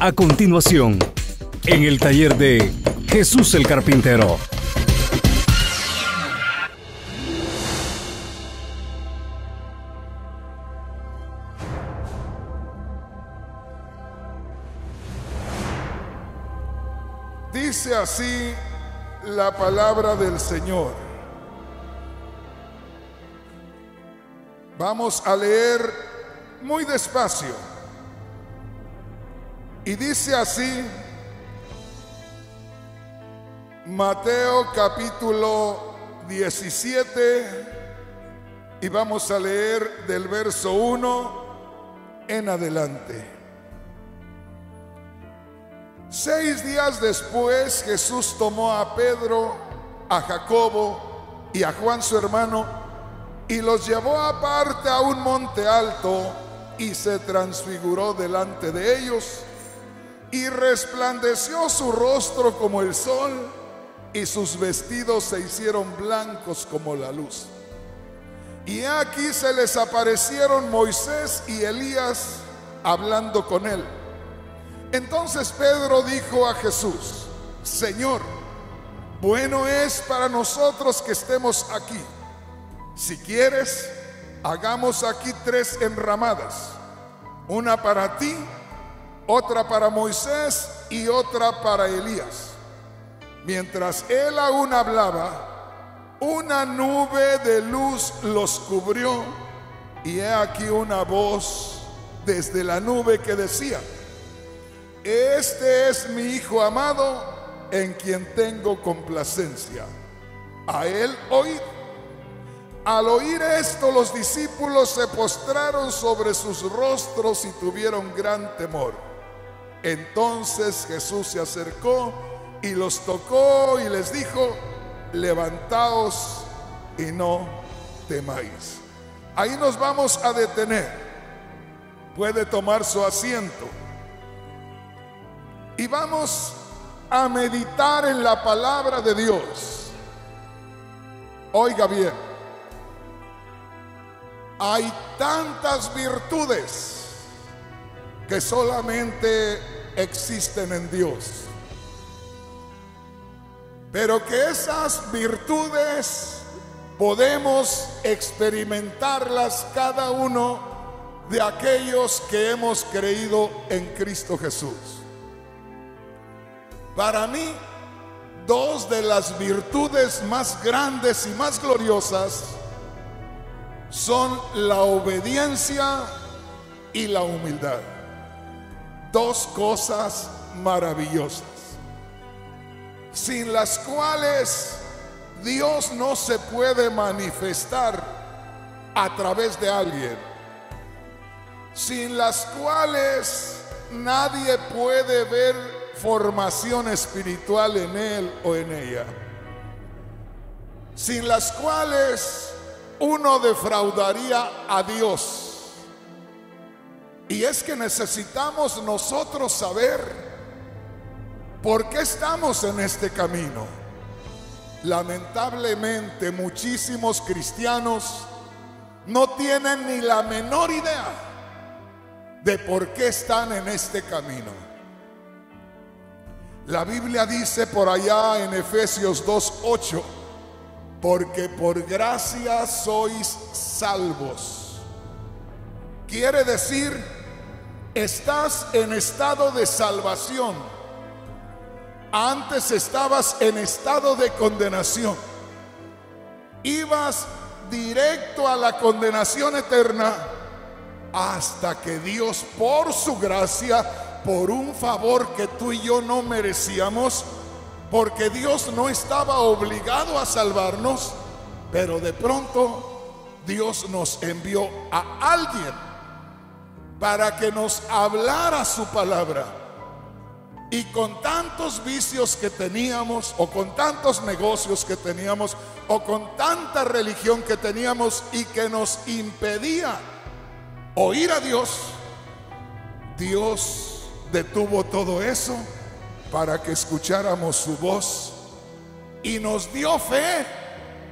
A continuación, en el taller de Jesús el Carpintero. Dice así la palabra del Señor. Vamos a leer muy despacio. Y dice así Mateo capítulo 17 y vamos a leer del verso 1 en adelante. Seis días después Jesús tomó a Pedro, a Jacobo y a Juan su hermano y los llevó aparte a un monte alto y se transfiguró delante de ellos y resplandeció su rostro como el sol y sus vestidos se hicieron blancos como la luz. Y aquí se les aparecieron Moisés y Elías hablando con él. Entonces Pedro dijo a Jesús, Señor, bueno es para nosotros que estemos aquí. Si quieres, hagamos aquí tres enramadas, una para ti, otra para Moisés y otra para Elías. Mientras él aún hablaba, una nube de luz los cubrió y he aquí una voz desde la nube que decía, este es mi Hijo amado en quien tengo complacencia. A él oíd. Al oír esto los discípulos se postraron sobre sus rostros y tuvieron gran temor. Entonces Jesús se acercó y los tocó y les dijo, levantaos y no temáis. Ahí nos vamos a detener. Puede tomar su asiento. Y vamos a meditar en la palabra de Dios. Oiga bien, hay tantas virtudes que solamente existen en Dios. Pero que esas virtudes podemos experimentarlas cada uno de aquellos que hemos creído en Cristo Jesús. Para mí, dos de las virtudes más grandes y más gloriosas son la obediencia y la humildad. Dos cosas maravillosas, sin las cuales Dios no se puede manifestar a través de alguien, sin las cuales nadie puede ver formación espiritual en él o en ella, sin las cuales uno defraudaría a Dios. Y es que necesitamos nosotros saber por qué estamos en este camino. Lamentablemente muchísimos cristianos no tienen ni la menor idea de por qué están en este camino. La Biblia dice por allá en Efesios 2.8, porque por gracia sois salvos. Quiere decir, estás en estado de salvación. Antes estabas en estado de condenación. Ibas directo a la condenación eterna hasta que Dios por su gracia, por un favor que tú y yo no merecíamos, porque Dios no estaba obligado a salvarnos, pero de pronto Dios nos envió a alguien para que nos hablara su palabra. Y con tantos vicios que teníamos, o con tantos negocios que teníamos, o con tanta religión que teníamos y que nos impedía oír a Dios, Dios detuvo todo eso para que escucháramos su voz y nos dio fe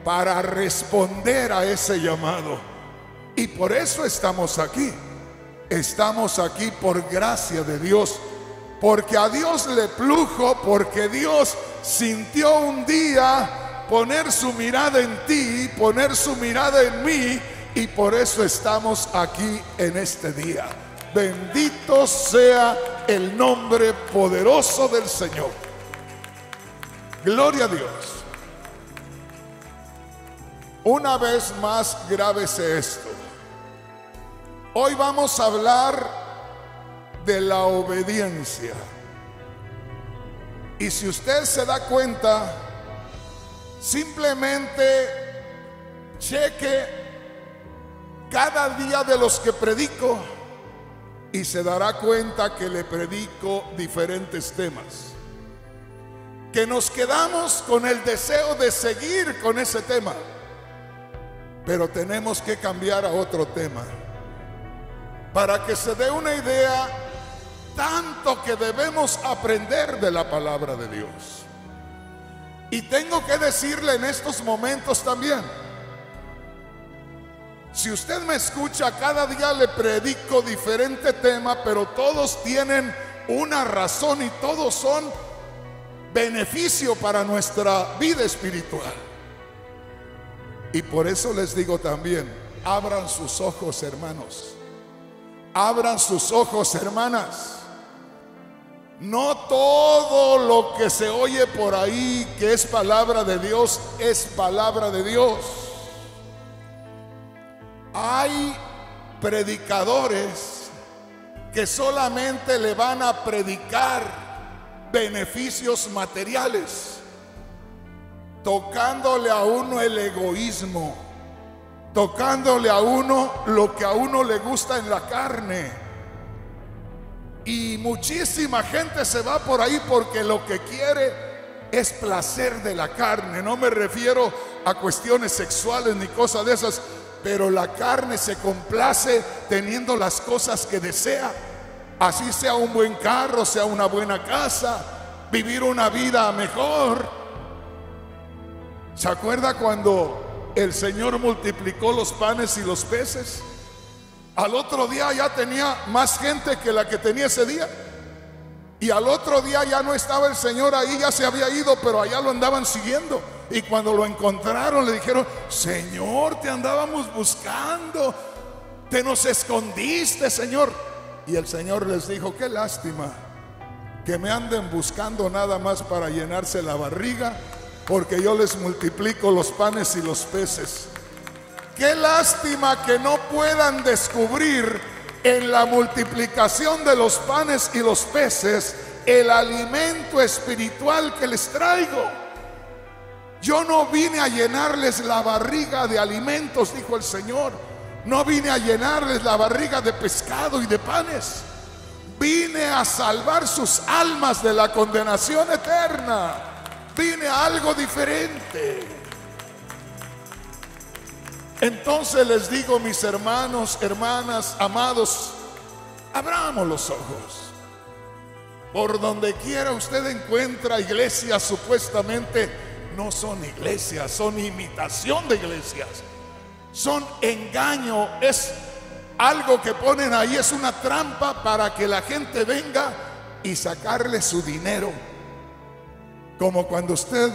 para responder a ese llamado. Y por eso estamos aquí. estamos aquí por gracia de Dios, porque a Dios le plujo, porque Dios sintió un día poner su mirada en ti, poner su mirada en mí, y por eso estamos aquí en este día. Bendito sea el nombre poderoso del Señor. Gloria a Dios. Una vez más, grábese esto. Hoy vamos a hablar de la obediencia. Y si usted se da cuenta, simplemente cheque cada día de los que predico y se dará cuenta que le predico diferentes temas. Que nos quedamos con el deseo de seguir con ese tema, pero tenemos que cambiar a otro tema. Para que se dé una idea tanto que debemos aprender de la palabra de Dios. Y tengo que decirle en estos momentos también, si usted me escucha, cada día le predico diferente tema, pero todos tienen una razón y todos son beneficio para nuestra vida espiritual. Y por eso les digo también, abran sus ojos hermanos, abran sus ojos hermanas. No todo lo que se oye por ahí que es palabra de Dios es palabra de Dios. Hay predicadores que solamente le van a predicar beneficios materiales, tocándole a uno el egoísmo, tocándole a uno lo que a uno le gusta en la carne. Y muchísima gente se va por ahí porque lo que quiere es placer de la carne. No me refiero a cuestiones sexuales ni cosas de esas, pero la carne se complace teniendo las cosas que desea. Así sea un buen carro, sea una buena casa, vivir una vida mejor. ¿Se acuerda cuando el Señor multiplicó los panes y los peces? Al otro día ya tenía más gente que la que tenía ese día. Y al otro día ya no estaba el Señor ahí, ya se había ido, pero allá lo andaban siguiendo. Y cuando lo encontraron le dijeron, Señor, te andábamos buscando, te nos escondiste, Señor. Y el Señor les dijo, qué lástima que me anden buscando nada más para llenarse la barriga, porque yo les multiplico los panes y los peces. Qué lástima que no puedan descubrir en la multiplicación de los panes y los peces el alimento espiritual que les traigo. Yo no vine a llenarles la barriga de alimentos, dijo el Señor. No vine a llenarles la barriga de pescado y de panes. Vine a salvar sus almas de la condenación eterna. Vine a algo diferente. Entonces les digo, mis hermanos, hermanas, amados, abramos los ojos. Por donde quiera usted encuentra iglesias supuestamente no son iglesias, son imitación de iglesias. Son engaño, es algo que ponen ahí, es una trampa para que la gente venga y sacarle su dinero. Como cuando usted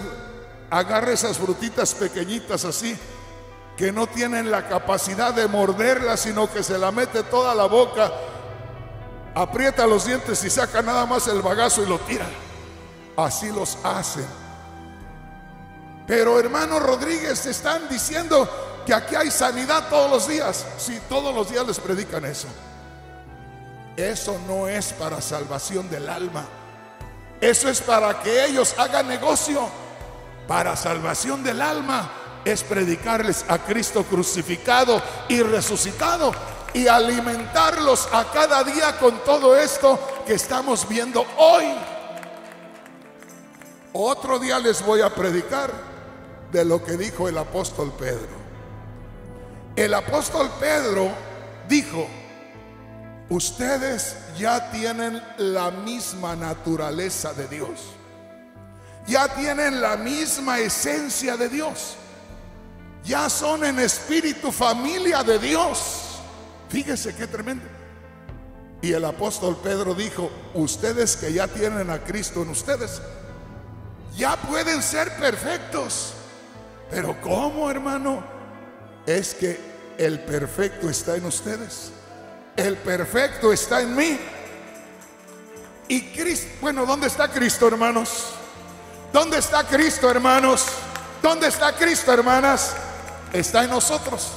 agarra esas frutitas pequeñitas así, que no tienen la capacidad de morderla, sino que se la mete toda la boca, aprieta los dientes y saca nada más el bagazo y lo tira. Así los hacen pero hermano Rodríguez, están diciendo que aquí hay sanidad todos los días. Si todos los días les predican eso. Eso no es para salvación del alma. Eso es para que ellos hagan negocio. Para salvación del alma es predicarles a Cristo crucificado y resucitado y alimentarlos a cada día con todo esto que estamos viendo hoy. Otro día les voy a predicar de lo que dijo el apóstol Pedro. El apóstol Pedro dijo, ustedes ya tienen la misma naturaleza de Dios. Ya tienen la misma esencia de Dios. Ya son en espíritu familia de Dios. Fíjese qué tremendo. Y el apóstol Pedro dijo, ustedes que ya tienen a Cristo en ustedes, ya pueden ser perfectos. Pero ¿cómo, hermano? Es que el perfecto está en ustedes. El perfecto está en mí. Y Cristo, bueno, ¿dónde está Cristo, hermanos? ¿Dónde está Cristo, hermanos? ¿Dónde está Cristo, hermanas? Está en nosotros.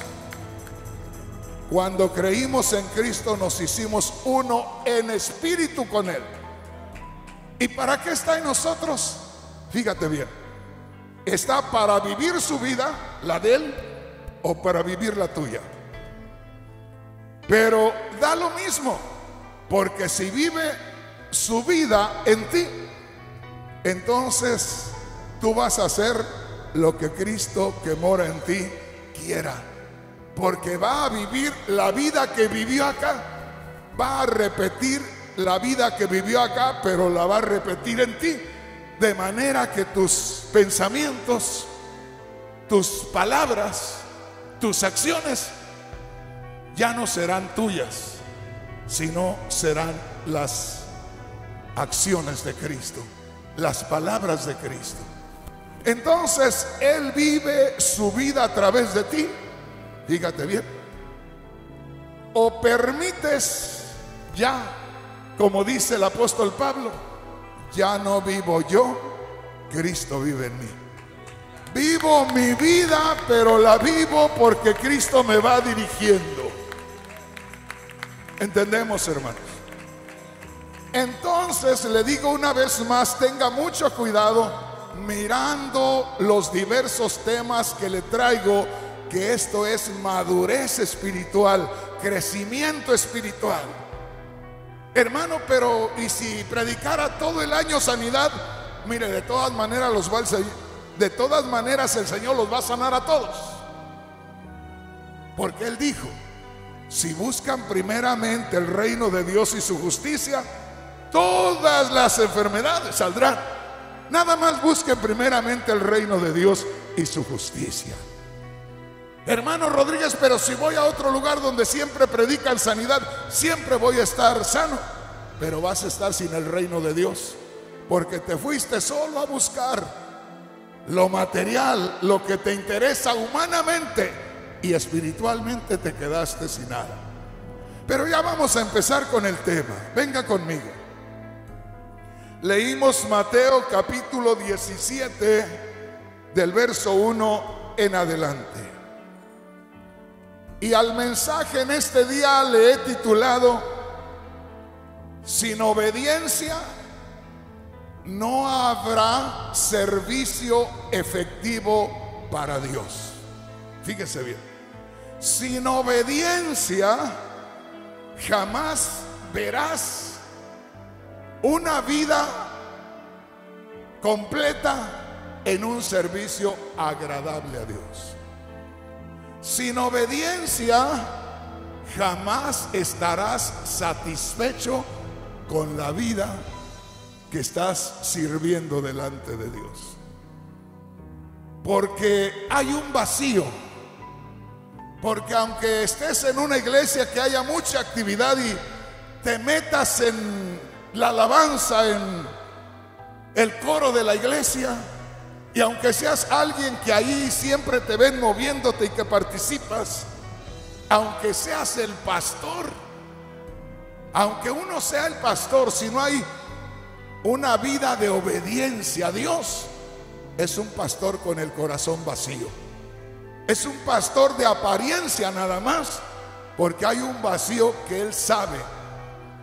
Cuando creímos en Cristo nos hicimos uno en espíritu con Él. ¿Y para qué está en nosotros? Fíjate bien. ¿Está para vivir su vida, la de Él, o para vivir la tuya? Pero da lo mismo, porque si vive su vida en ti, entonces tú vas a hacer lo que Cristo que mora en ti quiera. Porque va a vivir la vida que vivió acá. Va a repetir la vida que vivió acá, pero la va a repetir en ti. De manera que tus pensamientos, tus palabras, tus acciones ya no serán tuyas, sino serán las acciones de Cristo, las palabras de Cristo. Entonces Él vive su vida a través de ti. Fíjate bien. O permites ya, como dice el apóstol Pablo, ya no vivo yo, Cristo vive en mí. Vivo mi vida, pero la vivo porque Cristo me va dirigiendo. ¿Entendemos, hermanos? Entonces le digo una vez más, tenga mucho cuidado mirando los diversos temas que le traigo, que esto es madurez espiritual, crecimiento espiritual. Hermano, pero ¿y si predicara todo el año sanidad? Mire, de todas maneras los va a, de todas maneras el Señor los va a sanar a todos. Porque él dijo, si buscan primeramente el reino de Dios y su justicia, todas las enfermedades saldrán. Nada más busquen primeramente el reino de Dios y su justicia. Hermano Rodríguez, pero si voy a otro lugar donde siempre predican sanidad, siempre voy a estar sano, pero vas a estar sin el reino de Dios, porque te fuiste solo a buscar lo material, lo que te interesa humanamente y espiritualmente te quedaste sin nada. Pero ya vamos a empezar con el tema. Venga conmigo. Leímos Mateo capítulo 17 del verso 1 en adelante. Y al mensaje en este día le he titulado, sin obediencia no habrá servicio efectivo para Dios. Fíjese bien, sin obediencia jamás verás una vida completa en un servicio agradable a Dios. Sin obediencia jamás estarás satisfecho con la vida que estás sirviendo delante de Dios. Porque hay un vacío. Porque aunque estés en una iglesia que haya mucha actividad y te metas en la alabanza en el coro de la iglesia. Y aunque seas alguien que ahí siempre te ven moviéndote y que participas, aunque seas el pastor, aunque uno sea el pastor, si no hay una vida de obediencia a Dios, es un pastor con el corazón vacío. Es un pastor de apariencia nada más, porque hay un vacío que él sabe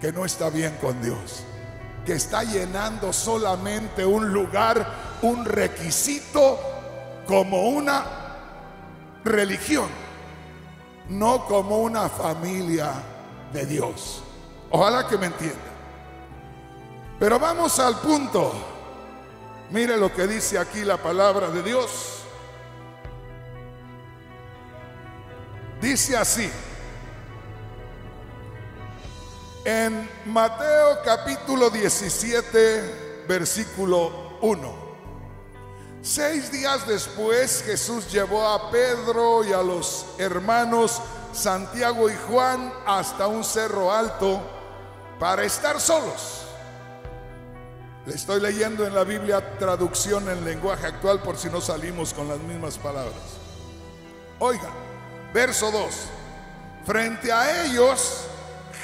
que no está bien con Dios, que está llenando solamente un lugar, un requisito como una religión, no como una familia de Dios. Ojalá que me entienda. Pero vamos al punto. Mire lo que dice aquí la palabra de Dios. Dice así. En Mateo capítulo 17, versículo 1. Seis días después Jesús llevó a Pedro y a los hermanos Santiago y Juan hasta un cerro alto para estar solos. Le estoy leyendo en la Biblia traducción en lenguaje actual por si no salimos con las mismas palabras. Oiga, verso 2. Frente a ellos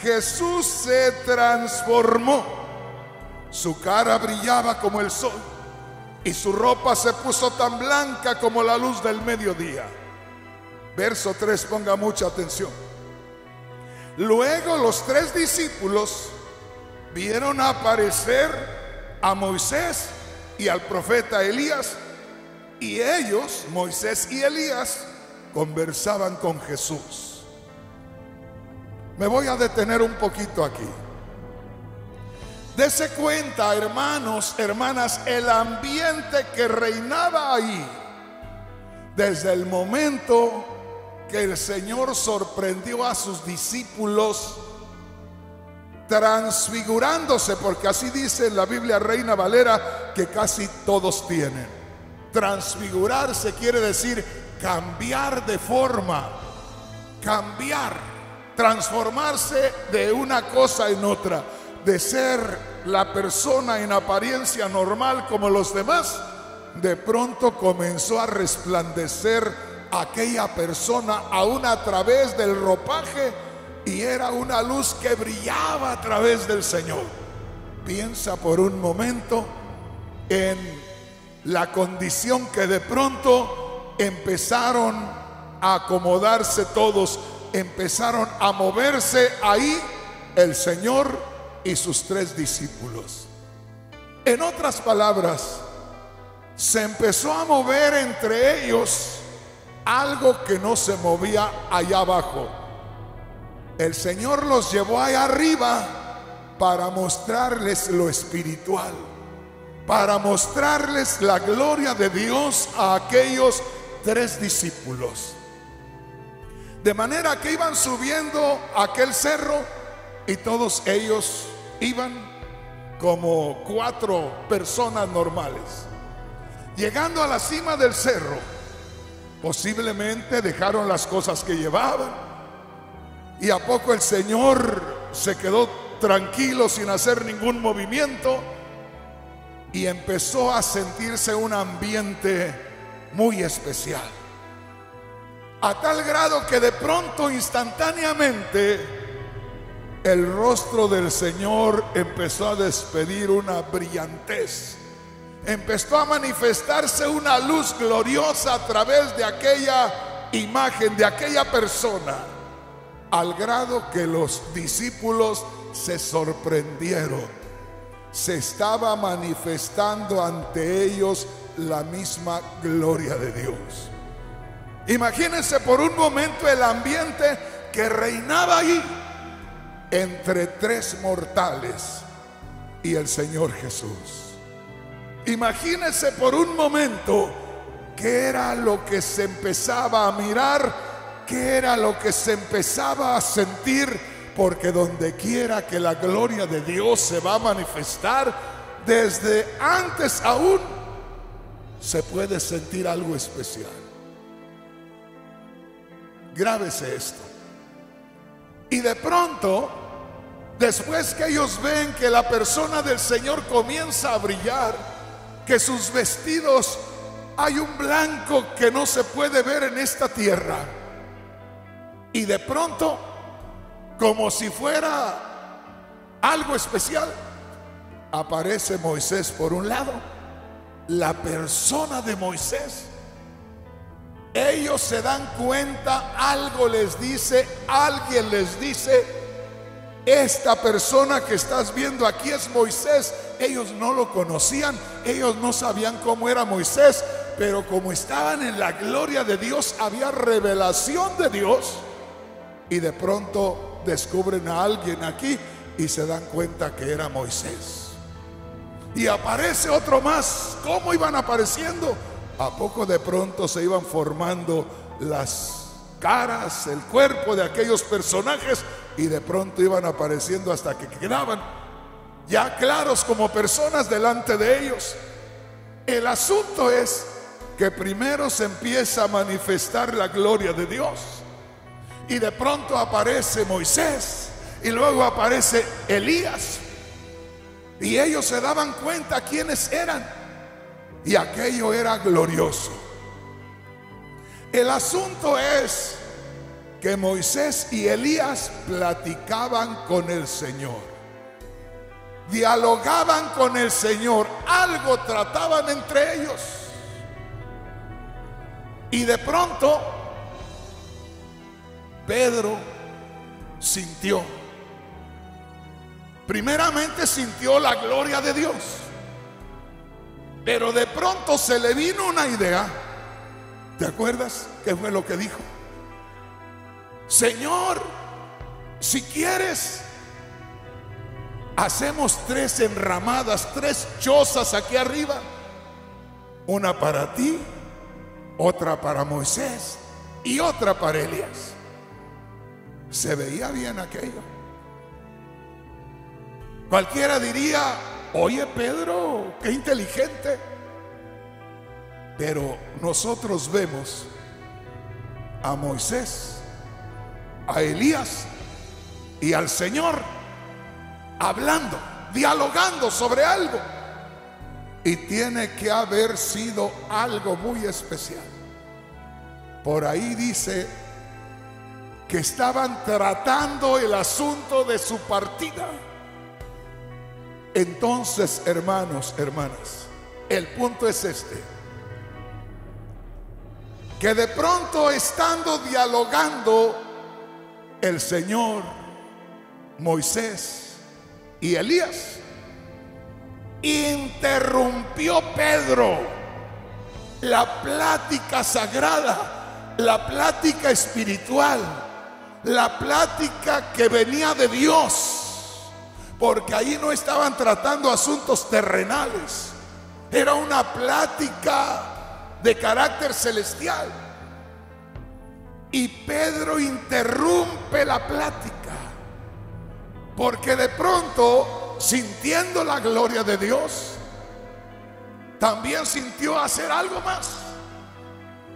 Jesús se transformó. Su cara brillaba como el sol y su ropa se puso tan blanca como la luz del mediodía. Verso 3, ponga mucha atención. Luego los tres discípulos vieron aparecer a Moisés y al profeta Elías. Y ellos, Moisés y Elías, conversaban con Jesús. Me voy a detener un poquito aquí. Dese cuenta, hermanos, hermanas, el ambiente que reinaba ahí desde el momento que el Señor sorprendió a sus discípulos transfigurándose, porque así dice en la Biblia Reina Valera que casi todos tienen. Transfigurarse quiere decir cambiar de forma, cambiar, transformarse de una cosa en otra, de ser la persona en apariencia normal como los demás, de pronto comenzó a resplandecer aquella persona aún a través del ropaje y era una luz que brillaba a través del Señor. Piensa por un momento en la condición que de pronto empezaron a acomodarse todos, empezaron a moverse ahí el Señor y sus tres discípulos. En otras palabras, se empezó a mover entre ellos algo que no se movía allá abajo el Señor los llevó allá arriba para mostrarles lo espiritual, para mostrarles la gloria de Dios a aquellos tres discípulos. De manera que iban subiendo aquel cerro y todos ellos iban como cuatro personas normales. Llegando a la cima del cerro, posiblemente dejaron las cosas que llevaban y a poco el Señor se quedó tranquilo sin hacer ningún movimiento y empezó a sentirse un ambiente muy especial. A tal grado que de pronto, instantáneamente, el rostro del Señor empezó a despedir una brillantez. Empezó a manifestarse una luz gloriosa a través de aquella imagen, de aquella persona al grado que los discípulos se sorprendieron. Se estaba manifestando ante ellos la misma gloria de Dios. Imagínense por un momento el ambiente que reinaba ahí entre tres mortales y el Señor Jesús. Imagínense por un momento que era lo que se empezaba a mirar qué era lo que se empezaba a sentir, porque donde quiera que la gloria de Dios se va a manifestar, desde antes aún se puede sentir algo especial. Grábese esto. Y de pronto, después que ellos ven que la persona del Señor comienza a brillar, que sus vestidos hay un blanco que no se puede ver en esta tierra, y de pronto, como si fuera algo especial, aparece Moisés por un lado, la persona de Moisés. Ellos se dan cuenta, algo les dice, alguien les dice, esta persona que estás viendo aquí es Moisés. Ellos no lo conocían, ellos no sabían cómo era Moisés, pero como estaban en la gloria de Dios, había revelación de Dios y de pronto descubren a alguien aquí y se dan cuenta que era Moisés. Y aparece otro más. ¿Cómo iban apareciendo? A poco de pronto se iban formando las caras, el cuerpo de aquellos personajes y de pronto iban apareciendo hasta que quedaban ya claros como personas delante de ellos. El asunto es que primero se empieza a manifestar la gloria de Dios. Y de pronto aparece Moisés. y luego aparece Elías. Y ellos se daban cuenta quiénes eran. Y aquello era glorioso. El asunto es que Moisés y Elías platicaban con el Señor. Dialogaban con el Señor. Algo trataban entre ellos. Y de pronto, Pedro sintió. Primeramente sintió la gloria de Dios. Pero de pronto se le vino una idea. ¿Te acuerdas qué fue lo que dijo? Señor, si quieres, hacemos tres enramadas, tres chozas aquí arriba. Una para ti, otra para Moisés y otra para Elías. Se veía bien aquello. Cualquiera diría, oye Pedro, qué inteligente. Pero nosotros vemos a Moisés, a Elías y al Señor hablando, dialogando sobre algo. Y tiene que haber sido algo muy especial. Por ahí dice que estaban tratando el asunto de su partida. Entonces, hermanos, hermanas, el punto es este. Que de pronto estando dialogando el Señor, Moisés y Elías, interrumpió Pedro la plática sagrada, la plática espiritual, la plática que venía de Dios, porque ahí no estaban tratando asuntos terrenales, era una plática de carácter celestial. Y Pedro interrumpe la plática, porque de pronto, sintiendo la gloria de Dios, también sintió hacer algo más.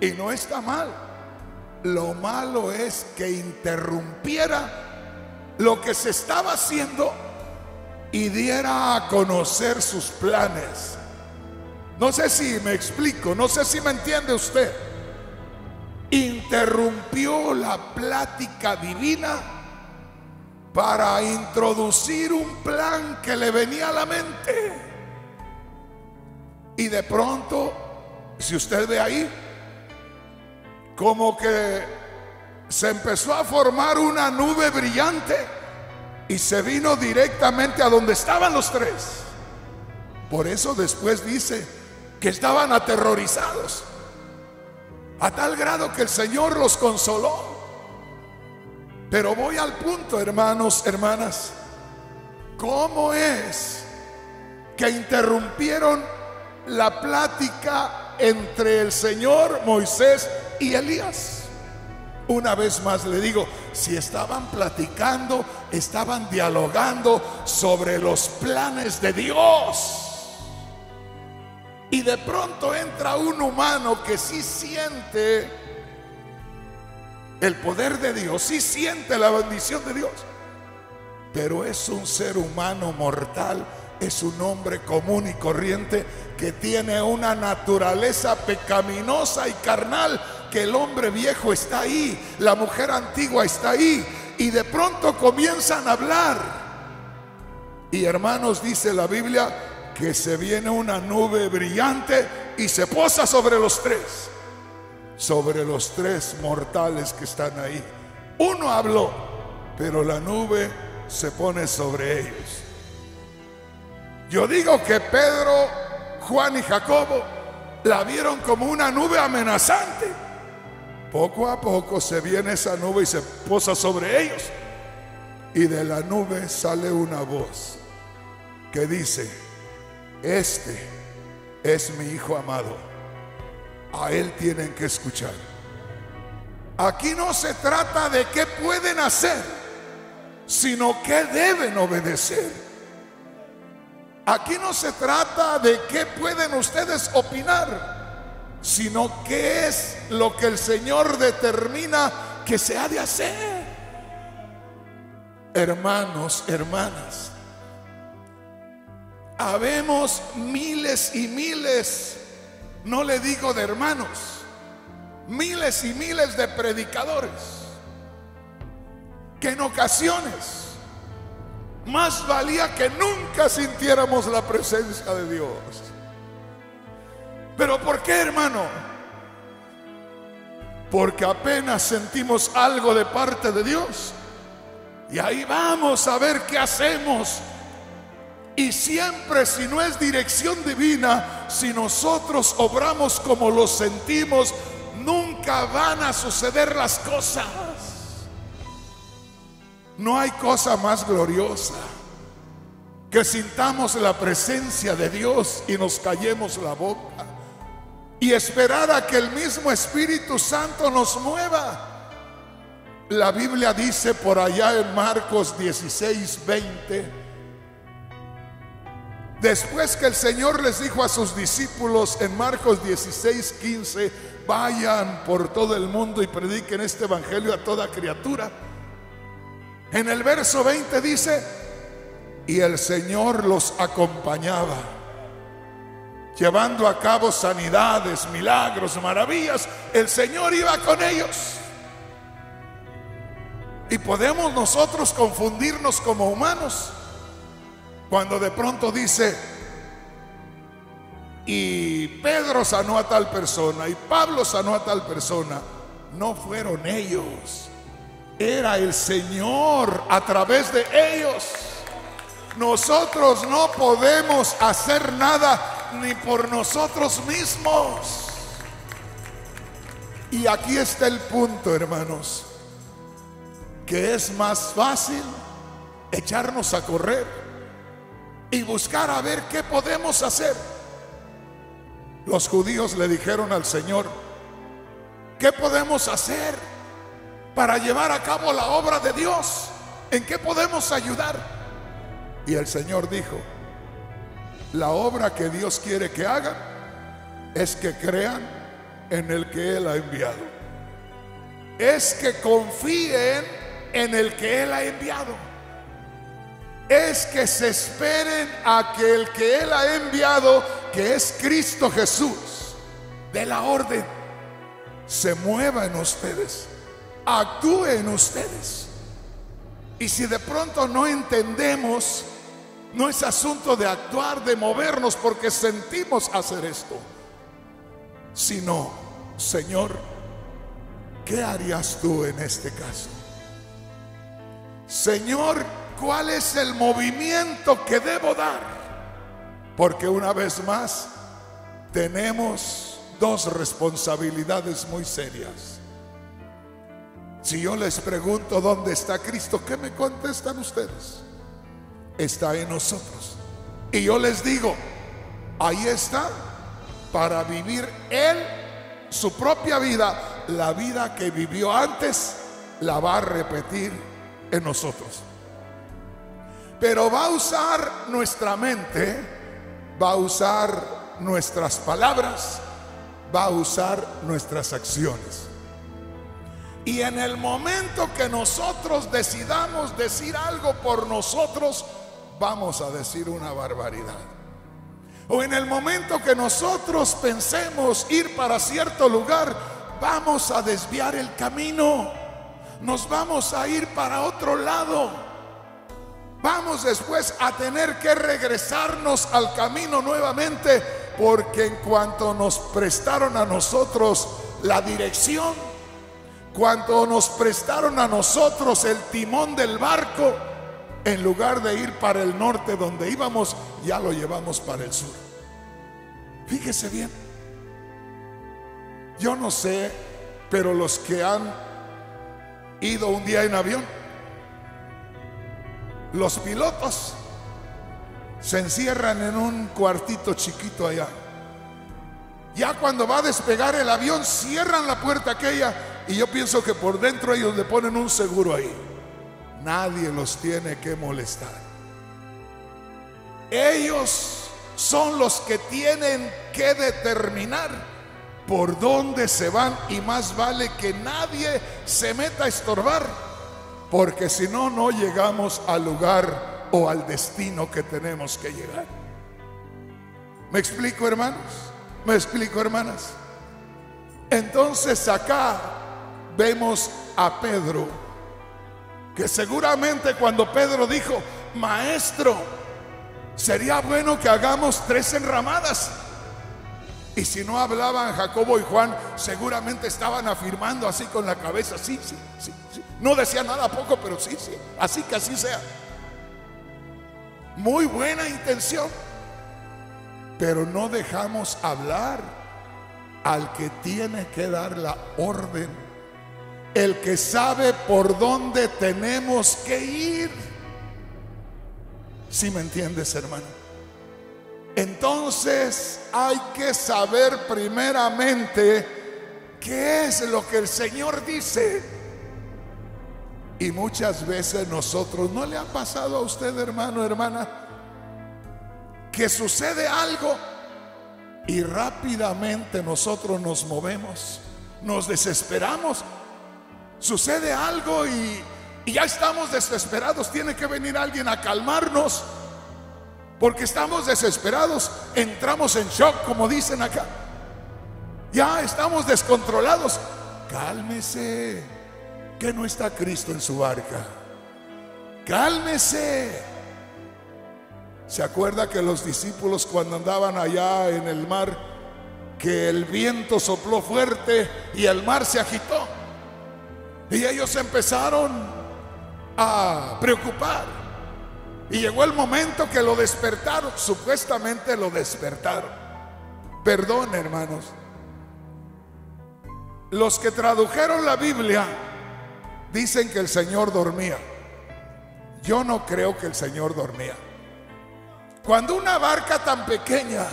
Y no está mal. Lo malo es que interrumpiera lo que se estaba haciendo y diera a conocer sus planes. No sé si me explico, no sé si me entiende usted. Interrumpió la plática divina para introducir un plan que le venía a la mente. Y de pronto, si usted ve ahí, como que se empezó a formar una nube brillante y se vino directamente a donde estaban los tres. Por eso después dice que estaban aterrorizados, a tal grado que el Señor los consoló. Pero voy al punto, hermanos, hermanas, ¿cómo es que interrumpieron la plática entre el Señor, Moisés y Elías. Una vez más le digo, si estaban platicando, estaban dialogando sobre los planes de Dios. Y de pronto entra un humano que sí siente el poder de Dios, sí siente la bendición de Dios, pero es un ser humano mortal, es un hombre común y corriente que tiene una naturaleza pecaminosa y carnal, que el hombre viejo está ahí, la mujer antigua está ahí, y de pronto comienzan a hablar. Y hermanos, dice la Biblia, que se viene una nube brillante y se posa sobre los tres, sobre los tres mortales que están ahí. Uno habló, pero la nube se pone sobre ellos. Yo digo que Pedro, Juan y Jacobo la vieron como una nube amenazante. Poco a poco se viene esa nube y se posa sobre ellos. Y de la nube sale una voz que dice, este es mi hijo amado. A él tienen que escuchar. Aquí no se trata de qué pueden hacer, sino que deben obedecer. Aquí no se trata de qué pueden ustedes opinar, sino qué es lo que el Señor determina que se ha de hacer. hermanos, hermanas, habemos miles y miles, no le digo de hermanos, miles y miles de predicadores que en ocasiones más valía que nunca sintiéramos la presencia de Dios. Pero ¿por qué, hermano? Porque apenas sentimos algo de parte de Dios. Y ahí vamos a ver qué hacemos. Y siempre si no es dirección divina, si nosotros obramos como lo sentimos, nunca van a suceder las cosas. No hay cosa más gloriosa que sintamos la presencia de Dios y nos callemos la boca y esperar a que el mismo Espíritu Santo nos mueva. La Biblia dice por allá en Marcos 16, 20, después que el Señor les dijo a sus discípulos en Marcos 16, 15, vayan por todo el mundo y prediquen este Evangelio a toda criatura. En el verso 20 dice, y el Señor los acompañaba, llevando a cabo sanidades, milagros, maravillas. El Señor iba con ellos. Y podemos nosotros confundirnos como humanos cuando de pronto dice, y Pedro sanó a tal persona, y Pablo sanó a tal persona. No fueron ellos era el Señor a través de ellos. Nosotros no podemos hacer nada ni por nosotros mismos. Y aquí está el punto, hermanos, que es más fácil echarnos a correr y buscar a ver qué podemos hacer. Los judíos le dijeron al Señor, ¿qué podemos hacer? Para llevar a cabo la obra de Dios. ¿En qué podemos ayudar? Y el Señor dijo, la obra que Dios quiere que hagan es que crean en el que Él ha enviado. Es que confíen en el que Él ha enviado. Es que se esperen a que el que Él ha enviado, que es Cristo Jesús, de la orden, se mueva en ustedes actúe en ustedes. Y si de pronto no entendemos, no es asunto de actuar, de movernos porque sentimos hacer esto, sino, Señor, ¿qué harías tú en este caso? Señor, ¿cuál es el movimiento que debo dar? Porque una vez más tenemos dos responsabilidades muy serias. Si yo les pregunto dónde está Cristo, ¿qué me contestan ustedes? Está en nosotros. Y yo les digo, ahí está para vivir Él su propia vida, la vida que vivió antes, la va a repetir en nosotros. Pero va a usar nuestra mente, va a usar nuestras palabras, va a usar nuestras acciones. Y en el momento que nosotros decidamos decir algo por nosotros, vamos a decir una barbaridad. O en el momento que nosotros pensemos ir para cierto lugar, vamos a desviar el camino. Nos vamos a ir para otro lado. Vamos después a tener que regresarnos al camino nuevamente porque en cuanto nos prestaron a nosotros la dirección, cuando nos prestaron a nosotros el timón del barco, en lugar de ir para el norte donde íbamos, ya lo llevamos para el sur. Fíjese bien. Yo no sé, pero los que han ido un día en avión, los pilotos se encierran en un cuartito chiquito allá. Ya cuando va a despegar el avión, cierran la puerta aquella y yo pienso que por dentro ellos le ponen un seguro ahí. Nadie los tiene que molestar. Ellos son los que tienen que determinar por dónde se van y más vale que nadie se meta a estorbar. porque si no, no llegamos al lugar o al destino que tenemos que llegar. ¿Me explico, hermanos? ¿Me explico, hermanas? Entonces acá vemos a Pedro, que seguramente cuando Pedro dijo, maestro, sería bueno que hagamos tres enramadas. Y si no hablaban Jacobo y Juan, seguramente estaban afirmando así con la cabeza, sí, sí, sí, sí. No decía nada poco, pero sí, sí. Así que así sea. Muy buena intención. Pero no dejamos hablar al que tiene que dar la orden. El que sabe por dónde tenemos que ir. Si me entiendes, hermano? Entonces hay que saber primeramente qué es lo que el Señor dice. Y muchas veces nosotros, ¿no le ha pasado a usted, hermano, hermana? Que sucede algo y rápidamente nosotros nos movemos, nos desesperamos. Sucede algo y, ya estamos desesperados. Tiene que venir alguien a calmarnos porque estamos desesperados, entramos en shock, como dicen acá. Ya estamos descontrolados. Cálmese, que no está Cristo en su barca. Cálmese. ¿Se acuerda que los discípulos cuando andaban allá en el mar, que el viento sopló fuerte y el mar se agitó? Y ellos empezaron a preocupar. Y llegó el momento que lo despertaron, supuestamente lo despertaron. Perdón, hermanos. Los que tradujeron la Biblia dicen que el Señor dormía. Yo no creo que el Señor dormía. Cuando una barca tan pequeña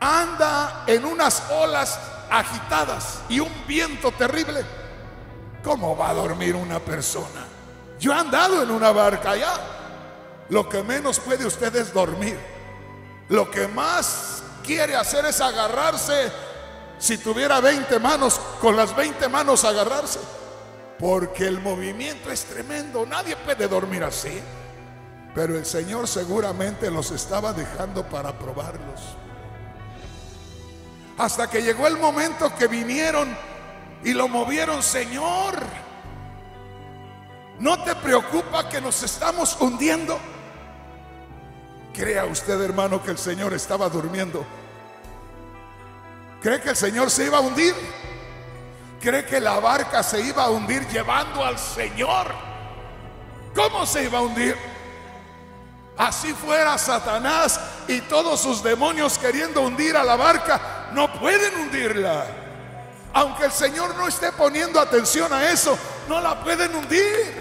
anda en unas olas agitadas y un viento terrible, ¿cómo va a dormir una persona? Yo he andado en una barca allá lo que menos puede usted es dormir. Lo que más quiere hacer es agarrarse, si tuviera 20 manos, con las 20 manos agarrarse. Porque el movimiento es tremendo. Nadie puede dormir así. Pero el Señor seguramente los estaba dejando para probarlos. Hasta que llegó el momento que vinieron y lo movieron, Señor. ¿No te preocupa que nos estamos hundiendo? ¿Crea usted, hermano, que el Señor estaba durmiendo? ¿Cree que el Señor se iba a hundir? ¿Cree que la barca se iba a hundir llevando al Señor? ¿Cómo se iba a hundir? Así fuera Satanás y todos sus demonios queriendo hundir a la barca, no pueden hundirla. Aunque el Señor no esté poniendo atención a eso, no la pueden hundir.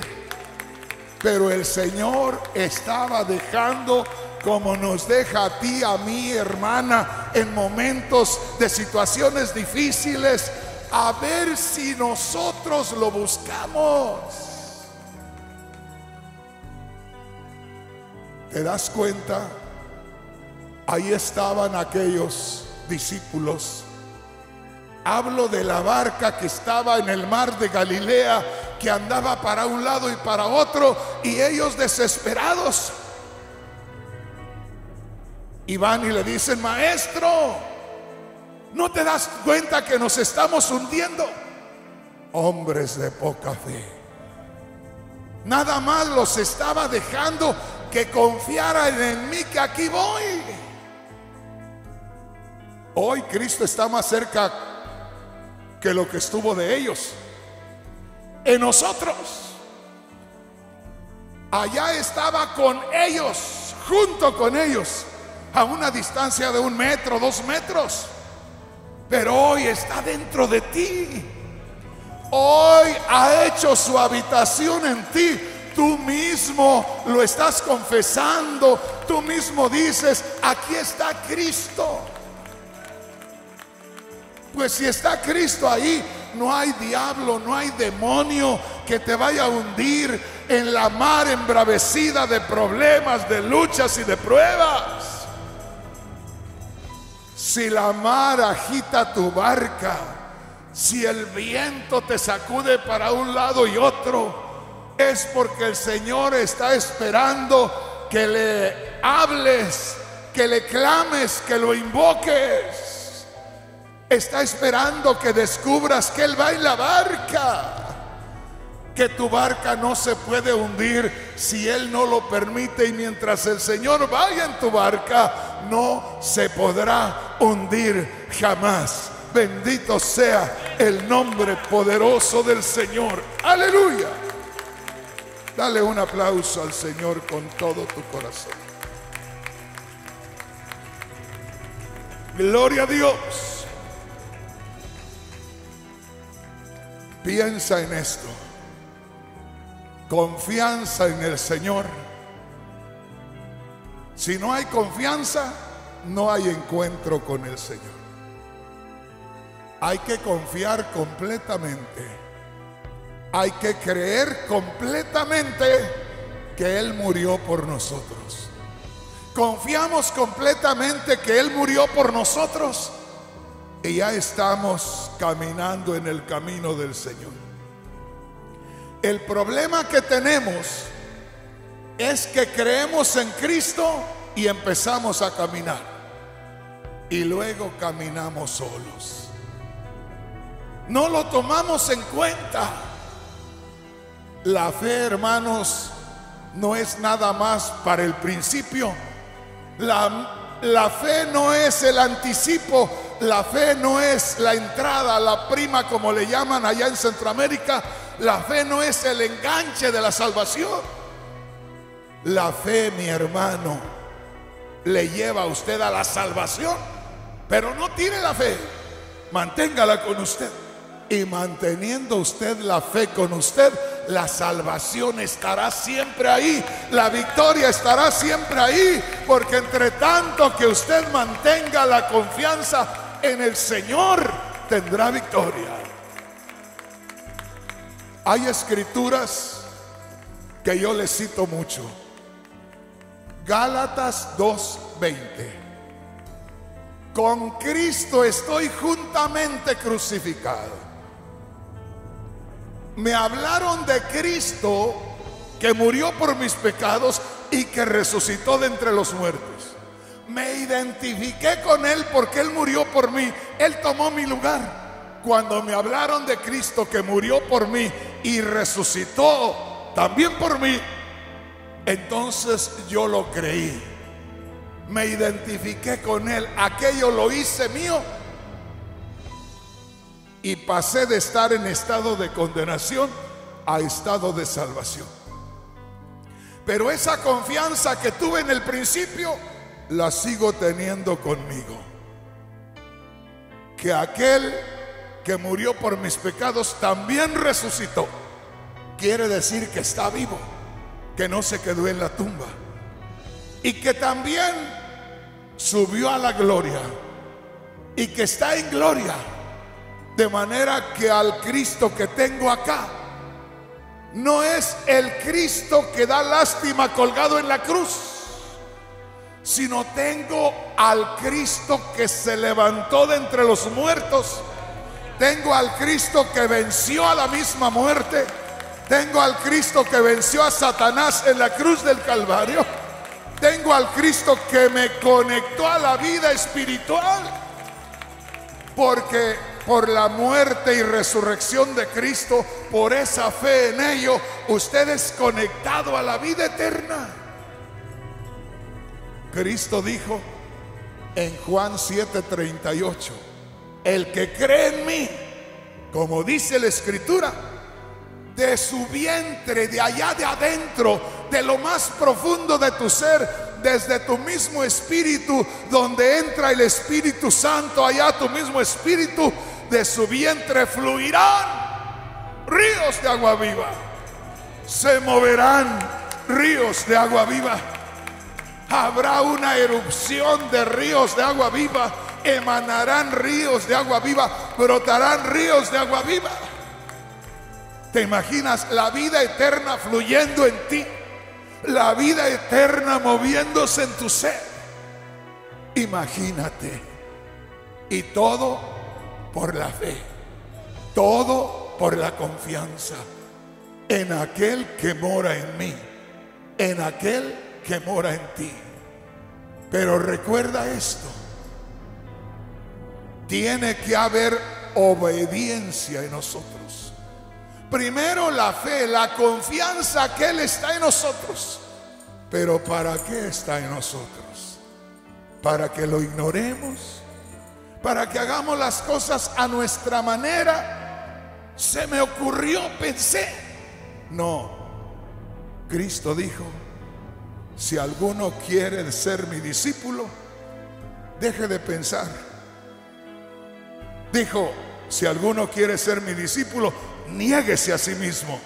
Pero el Señor estaba dejando como nos deja a ti, a mí, hermana, en momentos de situaciones difíciles, a ver si nosotros lo buscamos. ¿Te das cuenta? Ahí estaban aquellos discípulos. Hablo de la barca que estaba en el mar de Galilea, que andaba para un lado y para otro, y ellos desesperados y van y le dicen, maestro, ¿no te das cuenta que nos estamos hundiendo? Hombres de poca fe. Nada más los estaba dejando que confiaran en mí que aquí voy. Hoy Cristo está más cerca que lo que estuvo de ellos. En nosotros. Allá estaba con ellos, junto con ellos a una distancia de un metro, dos metros. Pero hoy está dentro de ti. Hoy ha hecho su habitación en ti. Tú mismo lo estás confesando. Tú mismo dices, aquí está Cristo. Pues si está Cristo ahí, no hay diablo, no hay demonio que te vaya a hundir en la mar embravecida de problemas, de luchas y de pruebas. Si la mar agita tu barca, si el viento te sacude para un lado y otro, es porque el Señor está esperando que le hables, que le clames, que lo invoques. Está esperando que descubras que Él va en la barca. Que tu barca no se puede hundir si Él no lo permite y mientras el Señor vaya en tu barca no se podrá hundir jamás. Bendito sea el nombre poderoso del Señor. Aleluya. Dale un aplauso al Señor con todo tu corazón. Gloria a Dios. Piensa en esto. Confianza en el Señor. Si no hay confianza, no hay encuentro con el Señor. Hay que confiar completamente. Hay que creer completamente que Él murió por nosotros. Confiamos completamente que Él murió por nosotros ya estamos caminando en el camino del Señor. El problema que tenemos es que creemos en Cristo y empezamos a caminar y luego caminamos solos. No lo tomamos en cuenta. La fe, hermanos, no es nada más para el principio. La, la, fe no es el anticipo. La fe no es la entrada, la prima, como le llaman allá en Centroamérica. La fe no es el enganche de la salvación. La fe, mi hermano, le lleva a usted a la salvación. Pero no tiene la fe. Manténgala con usted. Y manteniendo usted la fe con usted, la salvación estará siempre ahí, la victoria estará siempre ahí, porque entre tanto que usted mantenga la confianza en el Señor, tendrá victoria. Hay escrituras que yo le cito mucho. Gálatas 2:20. Con Cristo estoy juntamente crucificado me hablaron de Cristo que murió por mis pecados y que resucitó de entre los muertos. Me identifiqué con Él porque Él murió por mí. Él tomó mi lugar. Cuando me hablaron de Cristo que murió por mí y resucitó también por mí, entonces yo lo creí. Me identifiqué con Él. Aquello lo hice mío y pasé de estar en estado de condenación a estado de salvación. Pero esa confianza que tuve en el principio, la sigo teniendo conmigo. Que aquel que murió por mis pecados también resucitó. Quiere decir que está vivo, que no se quedó en la tumba. Y que también subió a la gloria. Y que está en gloria de manera que al Cristo que tengo acá no es el Cristo que da lástima colgado en la cruz, sino tengo al Cristo que se levantó de entre los muertos. Tengo al Cristo que venció a la misma muerte. Tengo al Cristo que venció a Satanás en la cruz del Calvario. Tengo al Cristo que me conectó a la vida espiritual. Porque por la muerte y resurrección de Cristo, por esa fe en ello, usted es conectado a la vida eterna. Cristo dijo en Juan 7:38, el que cree en mí, como dice la escritura, de su vientre, de allá de adentro, de lo más profundo de tu ser, desde tu mismo espíritu, donde entra el Espíritu Santo, allá tu mismo espíritu, de su vientre fluirán ríos de agua viva. Se moverán ríos de agua viva. Habrá una erupción de ríos de agua viva. Emanarán ríos de agua viva. Brotarán ríos de agua viva. ¿Te imaginas la vida eterna fluyendo en ti? La vida eterna moviéndose en tu ser. Imagínate. Y todo por la fe, todo por la confianza. en aquel que mora en mí, en aquel que mora en ti. Pero recuerda esto, tiene que haber obediencia en nosotros. Primero la fe, la confianza que Él está en nosotros. Pero ¿para qué está en nosotros? ¿Para que lo ignoremos? ¿Para que hagamos las cosas a nuestra manera? Se me ocurrió, pensé. No. Cristo dijo, si alguno quiere ser mi discípulo, deje de pensar. Dijo, si alguno quiere ser mi discípulo, niéguese a sí mismo.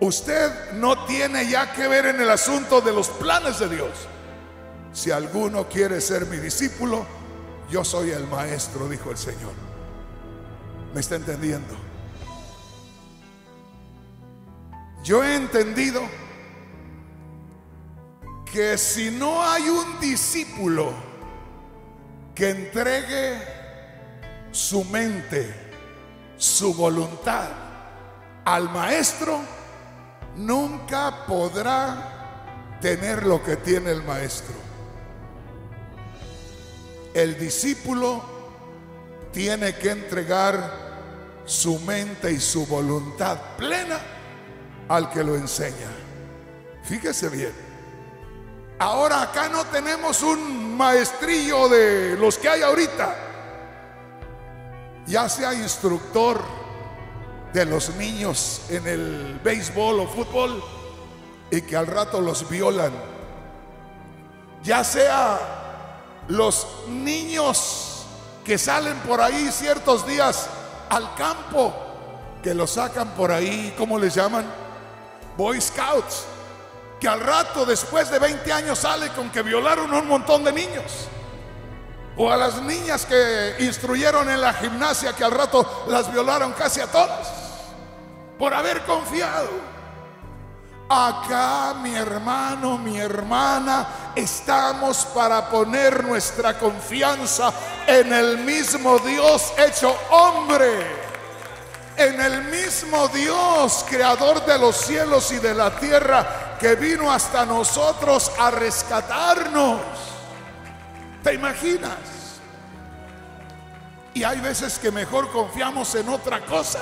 Usted no tiene ya que ver en el asunto de los planes de Dios. Si alguno quiere ser mi discípulo, yo soy el maestro, dijo el Señor. ¿Me está entendiendo? Yo he entendido que si no hay un discípulo que entregue su mente, su voluntad al maestro, nunca podrá tener lo que tiene el maestro. El discípulo tiene que entregar su mente y su voluntad plena al que lo enseña. Fíjese bien. Ahora acá no tenemos un maestrillo de los que hay ahorita. Ya sea instructor de los niños en el béisbol o fútbol y que al rato los violan. Ya sea los niños que salen por ahí ciertos días al campo, que los sacan por ahí, ¿cómo les llaman? Boy Scouts, que al rato después de 20 años sale con que violaron a un montón de niños. O a las niñas que instruyeron en la gimnasia que al rato las violaron casi a todas. Por haber confiado. Acá mi hermano, mi hermana, estamos para poner nuestra confianza en el mismo Dios hecho hombre. En el mismo Dios, creador de los cielos y de la tierra, que vino hasta nosotros a rescatarnos. ¿Te imaginas? Y hay veces que mejor confiamos en otra cosa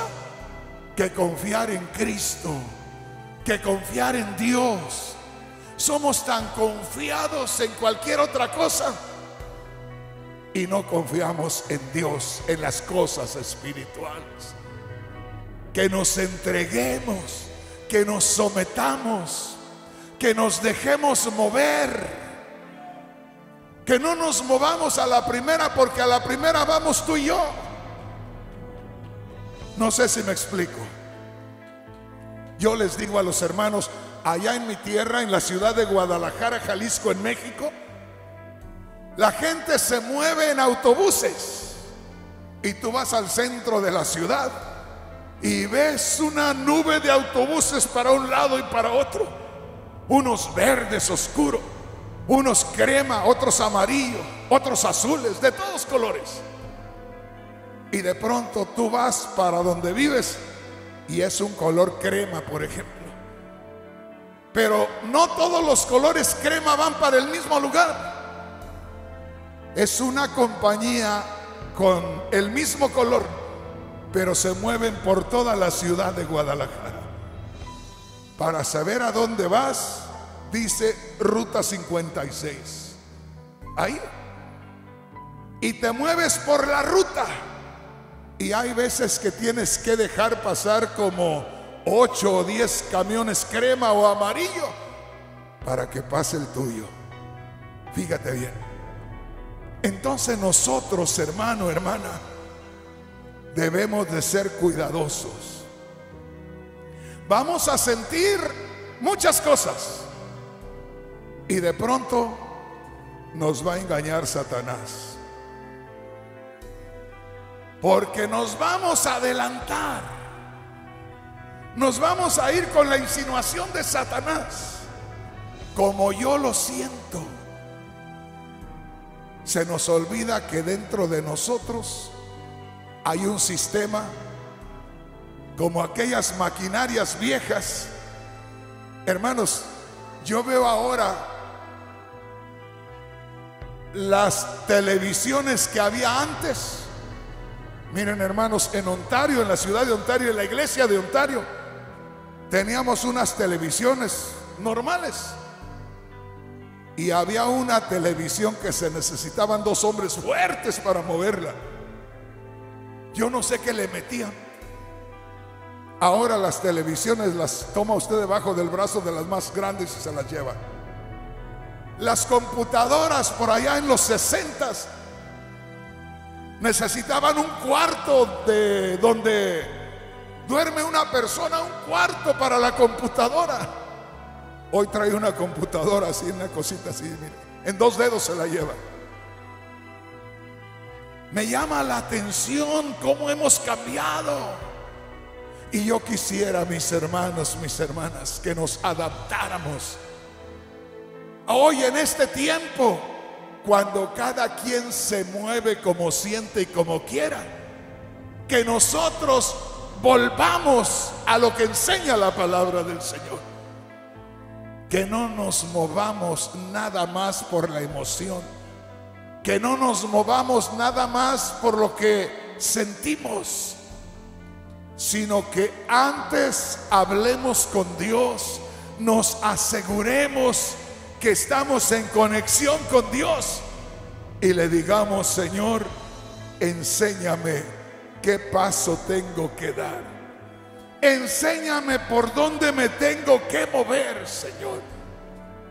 que confiar en Cristo, que confiar en Dios. Somos tan confiados en cualquier otra cosa y no confiamos en Dios, en las cosas espirituales. Que nos entreguemos, que nos sometamos, que nos dejemos mover que no nos movamos a la primera porque a la primera vamos tú y yo. No sé si me explico. Yo les digo a los hermanos, allá en mi tierra, en la ciudad de Guadalajara, Jalisco, en México, la gente se mueve en autobuses y tú vas al centro de la ciudad y ves una nube de autobuses para un lado y para otro, unos verdes oscuros unos crema, otros amarillos, otros azules, de todos colores. Y de pronto tú vas para donde vives y es un color crema, por ejemplo. Pero no todos los colores crema van para el mismo lugar. Es una compañía con el mismo color, pero se mueven por toda la ciudad de Guadalajara. Para saber a dónde vas, dice Ruta 56. Ahí. Y te mueves por la ruta. Y hay veces que tienes que dejar pasar como 8 o 10 camiones crema o amarillo para que pase el tuyo. Fíjate bien. Entonces nosotros, hermano, hermana, debemos de ser cuidadosos. Vamos a sentir muchas cosas. Y de pronto nos va a engañar Satanás. Porque nos vamos a adelantar. Nos vamos a ir con la insinuación de Satanás. Como yo lo siento. Se nos olvida que dentro de nosotros hay un sistema como aquellas maquinarias viejas. Hermanos, yo veo ahora las televisiones que había antes. Miren hermanos, en Ontario, en la ciudad de Ontario, en la iglesia de Ontario, teníamos unas televisiones normales. Y había una televisión que se necesitaban dos hombres fuertes para moverla. Yo no sé qué le metían. Ahora las televisiones las toma usted debajo del brazo de las más grandes y se las lleva. Las computadoras por allá en los 60 necesitaban un cuarto de donde duerme una persona, un cuarto para la computadora. Hoy trae una computadora así, una cosita así, en dos dedos se la lleva. Me llama la atención cómo hemos cambiado. Y yo quisiera, mis hermanos, mis hermanas, que nos adaptáramos. Hoy en este tiempo, cuando cada quien se mueve como siente y como quiera, que nosotros volvamos a lo que enseña la palabra del Señor. Que no nos movamos nada más por la emoción. Que no nos movamos nada más por lo que sentimos. Sino que antes hablemos con Dios. Nos aseguremos que estamos en conexión con Dios. Y le digamos, Señor, enséñame qué paso tengo que dar. Enséñame por dónde me tengo que mover, Señor.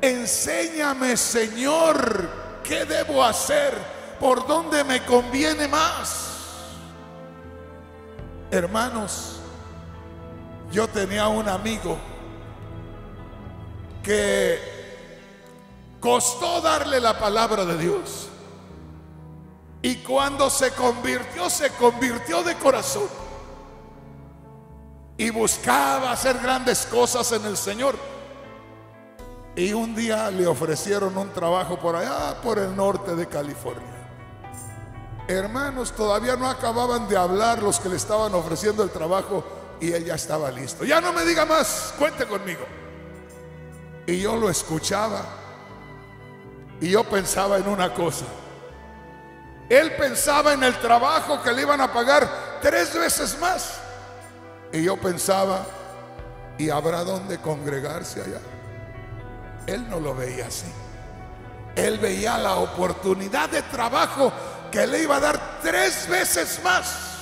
Enséñame, Señor, qué debo hacer, por dónde me conviene más. Hermanos, yo tenía un amigo que costó darle la palabra de Dios. Y cuando se convirtió, se convirtió de corazón. Y buscaba hacer grandes cosas en el Señor. Y un día le ofrecieron un trabajo por allá, por el norte de California. Hermanos, todavía no acababan de hablar los que le estaban ofreciendo el trabajo y él ya estaba listo. Ya no me diga más, cuente conmigo. Y yo lo escuchaba y yo pensaba en una cosa. Él pensaba en el trabajo que le iban a pagar tres veces más. Y yo pensaba, ¿y habrá dónde congregarse allá? Él no lo veía así. Él veía la oportunidad de trabajo que le iba a dar tres veces más.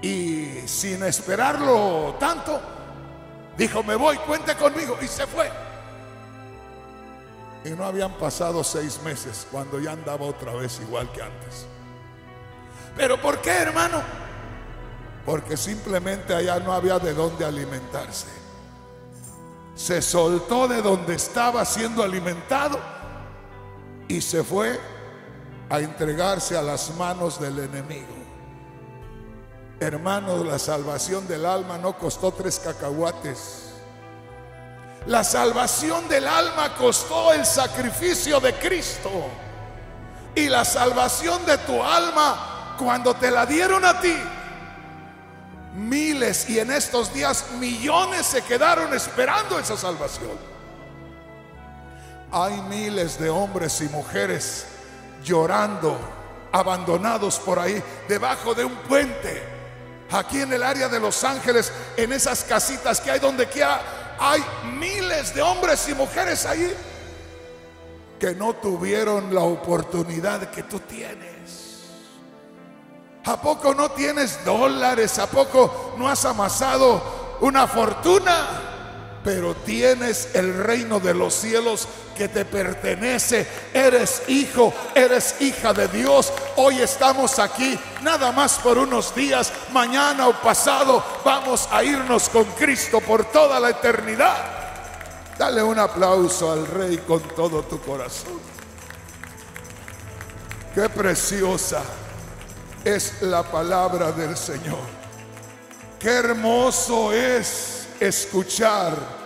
Y sin esperarlo tanto, dijo, me voy, cuente conmigo. Y se fue. Y no habían pasado seis meses cuando ya andaba otra vez igual que antes. Pero ¿por qué, hermano? Porque simplemente allá no había de dónde alimentarse. Se soltó de donde estaba siendo alimentado y se fue a entregarse a las manos del enemigo. Hermano, la salvación del alma no costó tres cacahuates. La salvación del alma costó el sacrificio de Cristo. Y la salvación de tu alma, cuando te la dieron a ti, miles y en estos días millones se quedaron esperando esa salvación. Hay miles de hombres y mujeres llorando, abandonados por ahí, debajo de un puente. Aquí en el área de Los Ángeles, en esas casitas que hay donde quiera, hay miles de hombres y mujeres ahí que no tuvieron la oportunidad que tú tienes. ¿A poco no tienes dólares? ¿A poco no has amasado una fortuna? Pero tienes el reino de los cielos que te pertenece. Eres hijo, eres hija de Dios. Hoy estamos aquí, nada más por unos días. Mañana o pasado vamos a irnos con Cristo por toda la eternidad. Dale un aplauso al Rey con todo tu corazón. Qué preciosa es la palabra del Señor. Qué hermoso es escuchar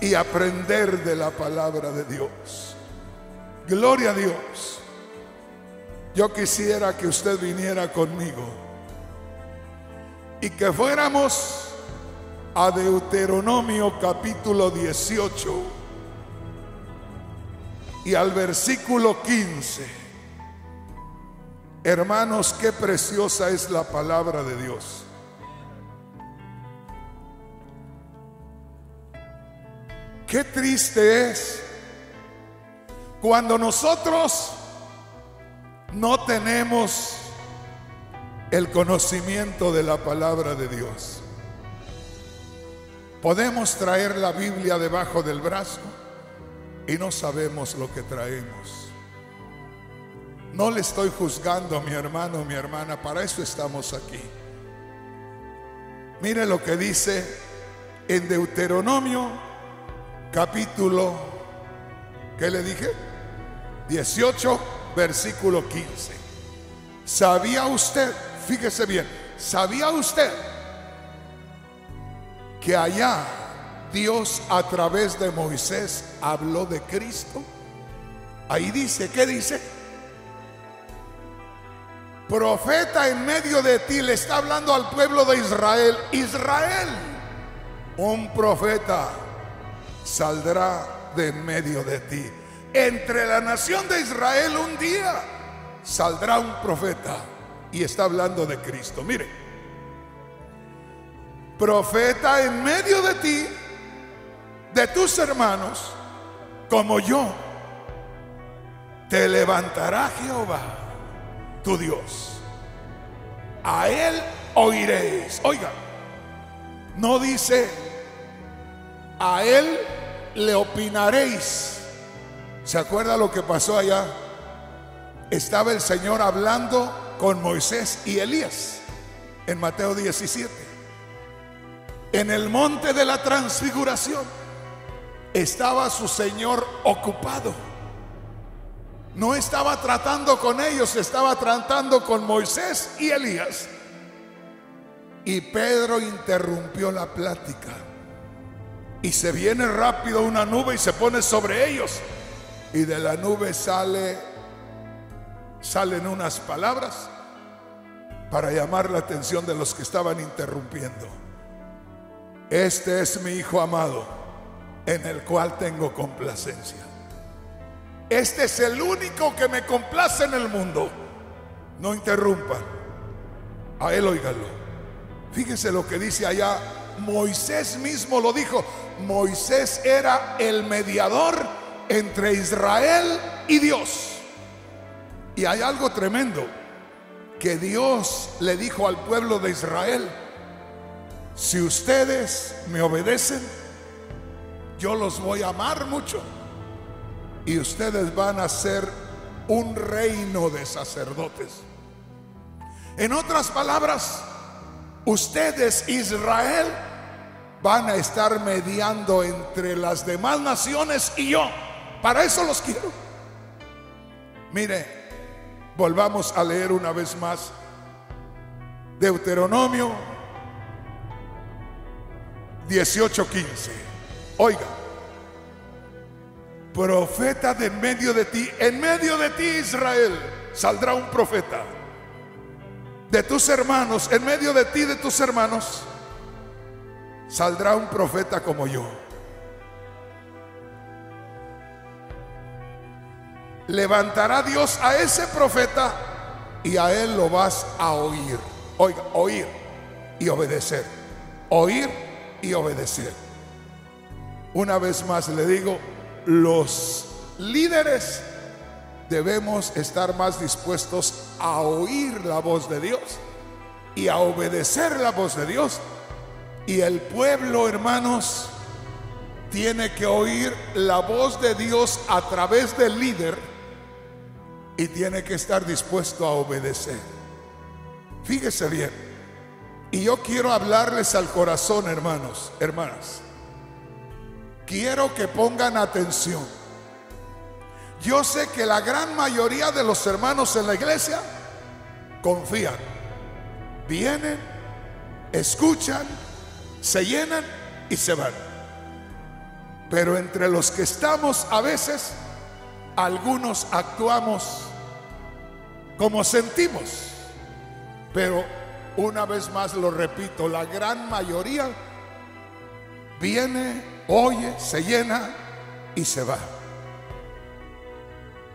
y aprender de la palabra de Dios. Gloria a Dios. Yo quisiera que usted viniera conmigo y que fuéramos a Deuteronomio capítulo 18 y al versículo 15. Hermanos, qué preciosa es la palabra de Dios. Qué triste es cuando nosotros no tenemos el conocimiento de la palabra de Dios. Podemos traer la Biblia debajo del brazo y no sabemos lo que traemos. No le estoy juzgando a mi hermano mi hermana, para eso estamos aquí. Mire lo que dice en Deuteronomio capítulo, ¿qué le dije? 18, versículo 15. ¿Sabía usted, fíjese bien, ¿sabía usted que allá Dios a través de Moisés habló de Cristo? Ahí dice, ¿qué dice? profeta en medio de ti, le está hablando al pueblo de Israel. Israel, un profeta saldrá de en medio de ti. Entre la nación de Israel un día saldrá un profeta y está hablando de Cristo. Mire, profeta en medio de ti, de tus hermanos, como yo, te levantará Jehová tu Dios. A Él oiréis. Oiga, no dice, a Él le opinaréis. ¿Se acuerda lo que pasó allá? Estaba el Señor hablando con Moisés y Elías en Mateo 17. En el monte de la transfiguración estaba su Señor ocupado no estaba tratando con ellos, estaba tratando con Moisés y Elías. Y Pedro interrumpió la plática. Y se viene rápido una nube y se pone sobre ellos. Y de la nube sale salen unas palabras para llamar la atención de los que estaban interrumpiendo. Este es mi hijo amado, en el cual tengo complacencia. Este es el único que me complace en el mundo. No interrumpan. A él oígalo. Fíjese lo que dice allá. Moisés mismo lo dijo. Moisés era el mediador entre Israel y Dios. Y hay algo tremendo. Que Dios le dijo al pueblo de Israel. Si ustedes me obedecen, yo los voy a amar mucho y ustedes van a ser un reino de sacerdotes. En otras palabras, ustedes, Israel, van a estar mediando entre las demás naciones y yo. Para eso los quiero. Mire, volvamos a leer una vez más Deuteronomio 18:15. Oiga profeta de medio de ti, en medio de ti Israel, saldrá un profeta. De tus hermanos, en medio de ti, de tus hermanos, saldrá un profeta como yo. Levantará Dios a ese profeta y a él lo vas a oír. Oiga, oír y obedecer. Oír y obedecer. Una vez más le digo, los líderes debemos estar más dispuestos a oír la voz de Dios y a obedecer la voz de Dios. Y el pueblo, hermanos, tiene que oír la voz de Dios a través del líder y tiene que estar dispuesto a obedecer. Fíjese bien. Y yo quiero hablarles al corazón, hermanos, hermanas quiero que pongan atención. Yo sé que la gran mayoría de los hermanos en la iglesia confían, vienen, escuchan, se llenan y se van. Pero entre los que estamos a veces, algunos actuamos como sentimos, pero una vez más lo repito, la gran mayoría viene, oye, se llena y se va.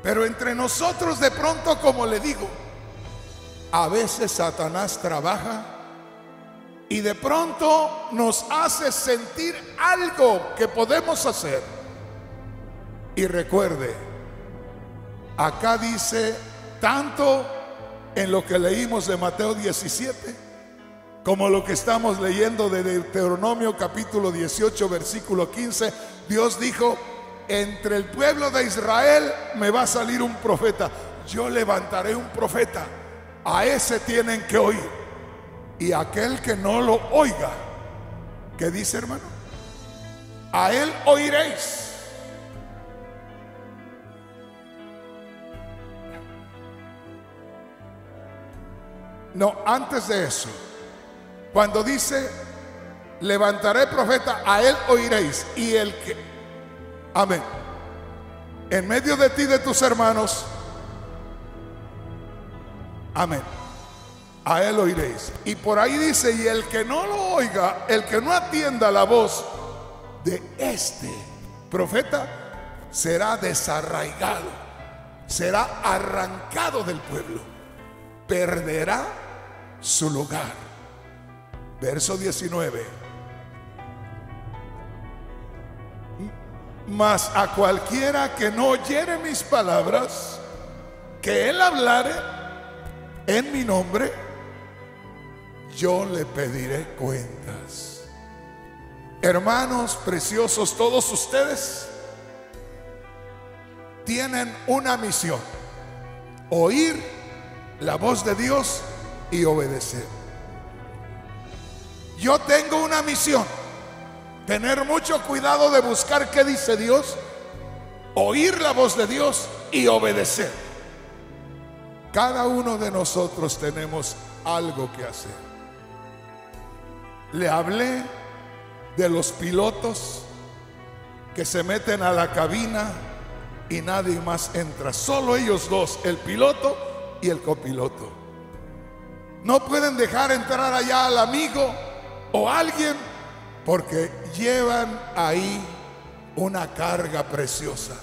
Pero entre nosotros de pronto, como le digo, a veces Satanás trabaja y de pronto nos hace sentir algo que podemos hacer. Y recuerde, acá dice tanto en lo que leímos de Mateo 17, como lo que estamos leyendo de Deuteronomio capítulo 18, versículo 15, Dios dijo, entre el pueblo de Israel me va a salir un profeta, yo levantaré un profeta, a ese tienen que oír, y aquel que no lo oiga, ¿qué dice hermano? A él oiréis. No, antes de eso, cuando dice, levantaré profeta, a él oiréis. Y el que, amén, en medio de ti, de tus hermanos, amén, a él oiréis. Y por ahí dice, y el que no lo oiga, el que no atienda la voz de este profeta, será desarraigado, será arrancado del pueblo, perderá su lugar. Verso 19. Mas a cualquiera que no oyere mis palabras, que él hablare en mi nombre, yo le pediré cuentas. Hermanos preciosos, todos ustedes tienen una misión, oír la voz de Dios y obedecer. Yo tengo una misión, tener mucho cuidado de buscar qué dice Dios, oír la voz de Dios y obedecer. Cada uno de nosotros tenemos algo que hacer. Le hablé de los pilotos que se meten a la cabina y nadie más entra. Solo ellos dos, el piloto y el copiloto. No pueden dejar entrar allá al amigo o alguien porque llevan ahí una carga preciosa.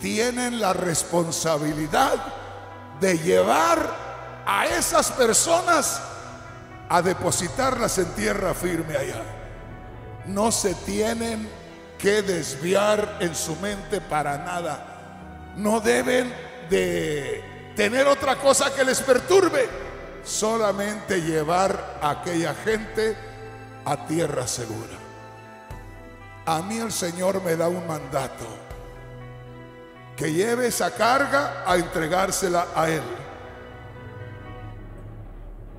Tienen la responsabilidad de llevar a esas personas a depositarlas en tierra firme allá. No se tienen que desviar en su mente para nada. No deben de tener otra cosa que les perturbe solamente llevar a aquella gente a tierra segura. A mí el Señor me da un mandato, que lleve esa carga a entregársela a Él.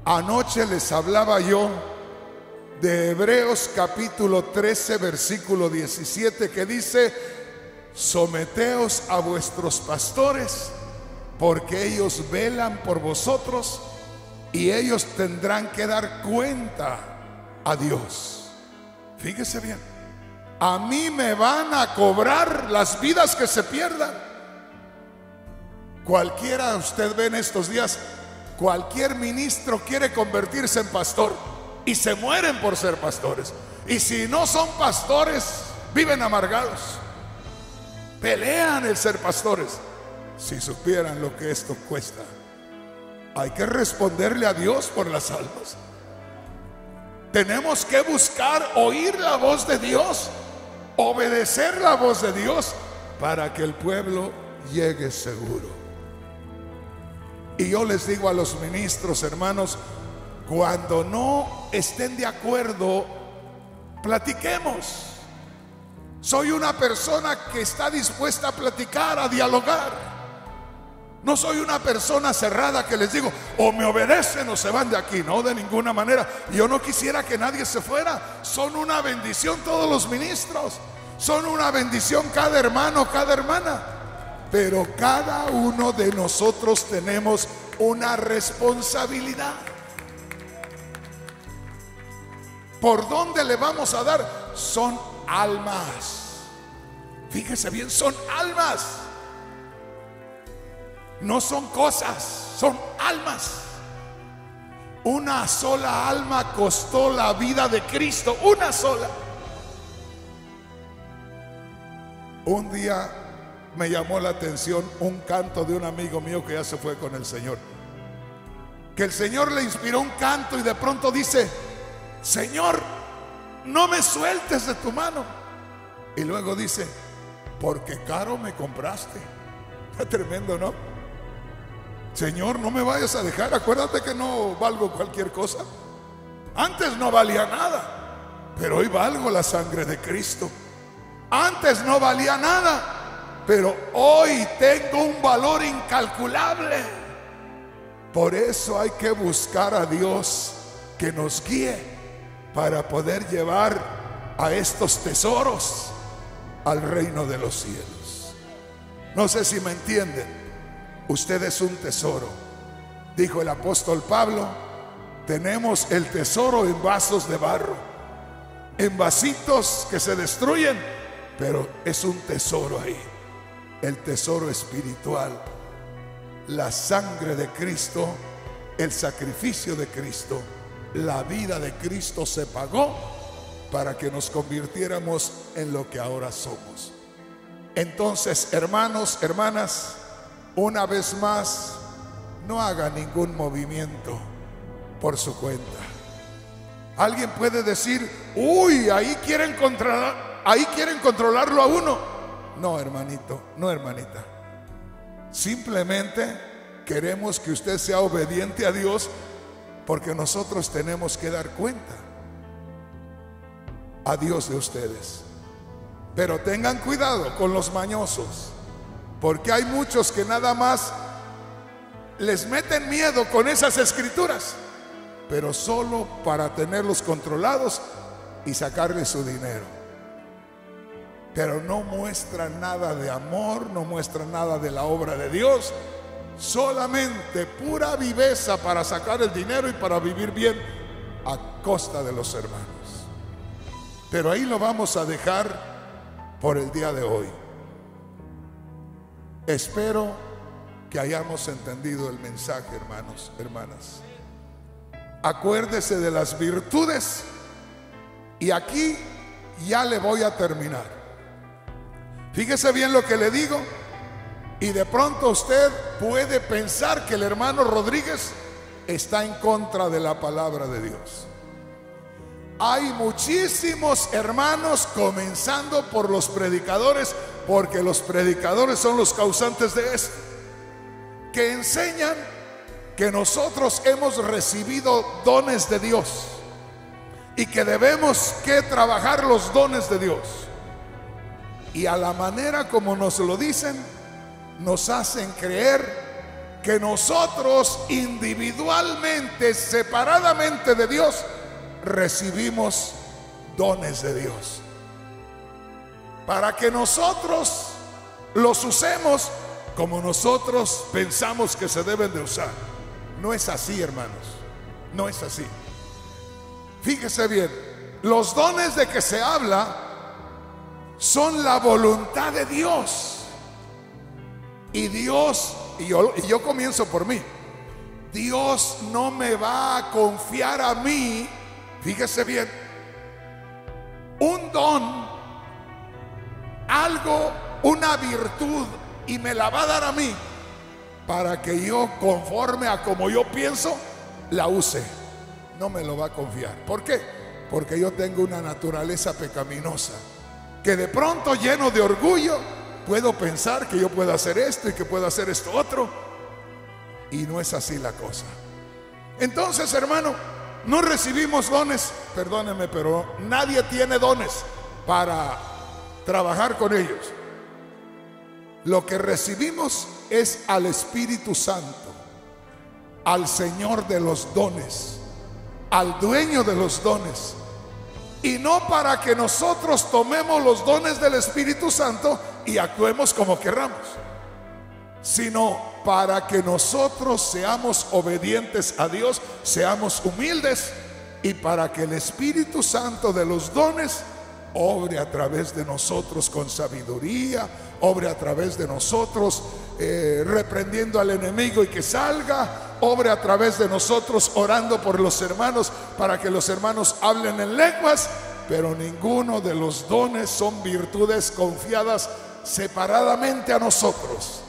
Anoche les hablaba yo de Hebreos capítulo 13, versículo 17, que dice, someteos a vuestros pastores, porque ellos velan por vosotros y ellos tendrán que dar cuenta a Dios. Fíjese bien, a mí me van a cobrar las vidas que se pierdan. Cualquiera, usted ve en estos días, cualquier ministro quiere convertirse en pastor y se mueren por ser pastores. Y si no son pastores, viven amargados. Pelean el ser pastores. Si supieran lo que esto cuesta. Hay que responderle a Dios por las almas. Tenemos que buscar oír la voz de Dios, obedecer la voz de Dios para que el pueblo llegue seguro. Y yo les digo a los ministros, hermanos, cuando no estén de acuerdo, platiquemos. Soy una persona que está dispuesta a platicar, a dialogar. No soy una persona cerrada que les digo, o me obedecen o se van de aquí. No, de ninguna manera. Yo no quisiera que nadie se fuera. Son una bendición todos los ministros. Son una bendición cada hermano, cada hermana. Pero cada uno de nosotros tenemos una responsabilidad. ¿Por dónde le vamos a dar? Son almas. Fíjese bien, son almas. No son cosas, son almas. Una sola alma costó la vida de Cristo, una sola. Un día me llamó la atención un canto de un amigo mío que ya se fue con el Señor. Que el Señor le inspiró un canto y de pronto dice, Señor, no me sueltes de tu mano. Y luego dice, porque caro me compraste. Está tremendo, ¿no? Señor, no me vayas a dejar. Acuérdate que no valgo cualquier cosa. Antes no valía nada, pero hoy valgo la sangre de Cristo. Antes no valía nada, pero hoy tengo un valor incalculable. Por eso hay que buscar a Dios que nos guíe para poder llevar a estos tesoros al reino de los cielos. No sé si me entienden. Usted es un tesoro. Dijo el apóstol Pablo, tenemos el tesoro en vasos de barro, en vasitos que se destruyen, pero es un tesoro ahí. El tesoro espiritual, la sangre de Cristo, el sacrificio de Cristo, la vida de Cristo se pagó para que nos convirtiéramos en lo que ahora somos. Entonces, hermanos, hermanas, una vez más, no haga ningún movimiento por su cuenta. Alguien puede decir, uy, ahí quieren controlar, ahí quieren controlarlo a uno. No, hermanito, no, hermanita. Simplemente queremos que usted sea obediente a Dios porque nosotros tenemos que dar cuenta a Dios de ustedes. Pero tengan cuidado con los mañosos, porque hay muchos que nada más les meten miedo con esas escrituras, pero solo para tenerlos controlados y sacarles su dinero. Pero no muestran nada de amor, no muestran nada de la obra de Dios, solamente pura viveza para sacar el dinero y para vivir bien a costa de los hermanos. Pero ahí lo vamos a dejar por el día de hoy. Espero que hayamos entendido el mensaje, hermanos, hermanas. Acuérdese de las virtudes y aquí ya le voy a terminar. Fíjese bien lo que le digo y de pronto usted puede pensar que el hermano Rodríguez está en contra de la palabra de Dios. Hay muchísimos hermanos, comenzando por los predicadores, porque los predicadores son los causantes de esto, que enseñan que nosotros hemos recibido dones de Dios y que debemos que trabajar los dones de Dios. Y a la manera como nos lo dicen, nos hacen creer que nosotros individualmente, separadamente de Dios, recibimos dones de Dios. Para que nosotros los usemos como nosotros pensamos que se deben de usar. No es así, hermanos. No es así. Fíjese bien, los dones de que se habla son la voluntad de Dios. Y Dios, y yo, y yo comienzo por mí, Dios no me va a confiar a mí Fíjese bien, un don, algo, una virtud, y me la va a dar a mí para que yo, conforme a como yo pienso, la use. No me lo va a confiar. ¿Por qué? Porque yo tengo una naturaleza pecaminosa, que de pronto lleno de orgullo, puedo pensar que yo puedo hacer esto y que puedo hacer esto otro, y no es así la cosa. Entonces, hermano, no recibimos dones, perdónenme, pero nadie tiene dones para trabajar con ellos. Lo que recibimos es al Espíritu Santo, al Señor de los dones, al dueño de los dones. Y no para que nosotros tomemos los dones del Espíritu Santo y actuemos como querramos, sino para que nosotros seamos obedientes a Dios, seamos humildes y para que el Espíritu Santo de los dones obre a través de nosotros con sabiduría, obre a través de nosotros eh, reprendiendo al enemigo y que salga, obre a través de nosotros orando por los hermanos para que los hermanos hablen en lenguas, pero ninguno de los dones son virtudes confiadas separadamente a nosotros.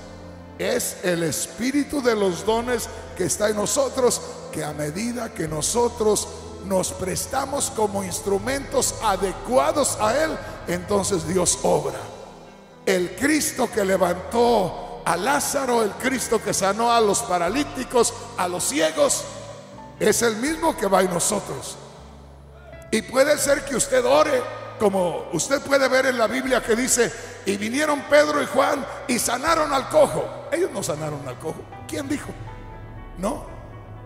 Es el espíritu de los dones que está en nosotros, que a medida que nosotros nos prestamos como instrumentos adecuados a Él, entonces Dios obra. El Cristo que levantó a Lázaro, el Cristo que sanó a los paralíticos, a los ciegos, es el mismo que va en nosotros. Y puede ser que usted ore, como usted puede ver en la Biblia que dice, y vinieron Pedro y Juan y sanaron al cojo. Ellos no sanaron al cojo. ¿Quién dijo? No.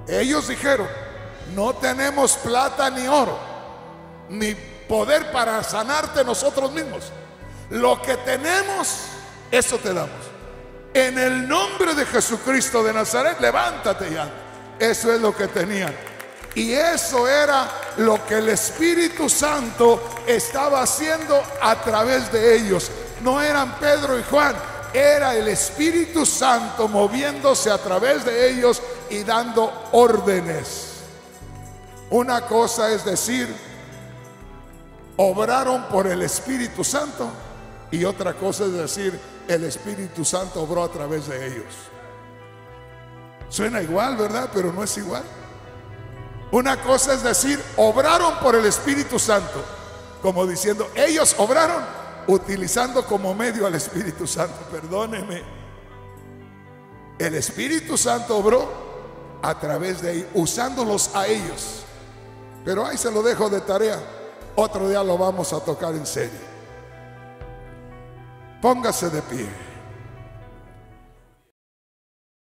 Ellos dijeron, no tenemos plata ni oro, ni poder para sanarte nosotros mismos. Lo que tenemos, eso te damos. En el nombre de Jesucristo de Nazaret, levántate ya. Eso es lo que tenían. Y eso era lo que el Espíritu Santo estaba haciendo a través de ellos. No eran Pedro y Juan, era el Espíritu Santo moviéndose a través de ellos y dando órdenes. Una cosa es decir, obraron por el Espíritu Santo y otra cosa es decir, el Espíritu Santo obró a través de ellos. Suena igual, ¿verdad? Pero no es igual. Una cosa es decir, obraron por el Espíritu Santo, como diciendo, ellos obraron utilizando como medio al Espíritu Santo. Perdóneme. El Espíritu Santo obró a través de ellos, usándolos a ellos. Pero ahí se lo dejo de tarea. Otro día lo vamos a tocar en serio. Póngase de pie.